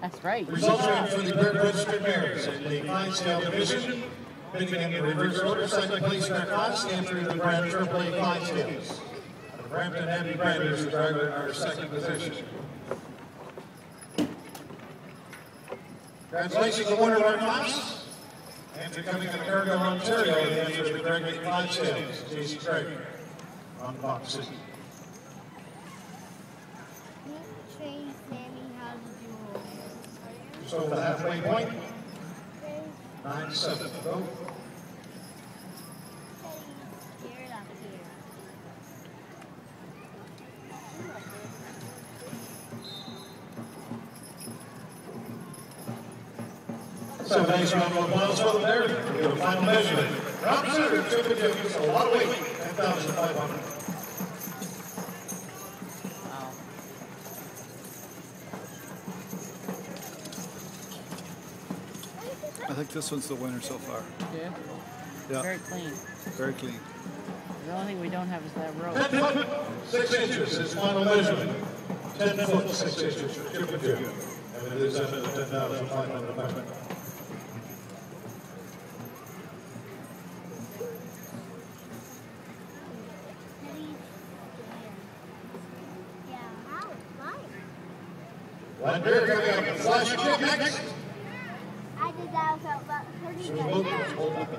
That's right. Results are for the Bird Registered Mares in the Clydesdale Division. Picking in the reverse order, second place Narcotics, entering the Brand Triple A Clydesdales. The Brampton Abbey Branders are driving our second position. Congratulations to the winner of our class. And becoming an Ergo, Ontario, the enters the Gregory Clydesdales, Jason Craig, on the box seat. Just over the halfway point. Nine seven. Go. So thanks, round of applause for them there. We have a final measurement. Round two, Triple Jimmy, a lot of weight, 10,500. I think this one's the winner so far. Yeah. Yeah, Very clean. very clean. The only thing we don't have is that rope. Ten foot, six inches is final measurement. Ten foot, six inches for triple jig. And it is up at ten thousand five hundred pounds. Teddy's scared. Yeah, how? Why? One beer coming up, flash kick next. I did that without but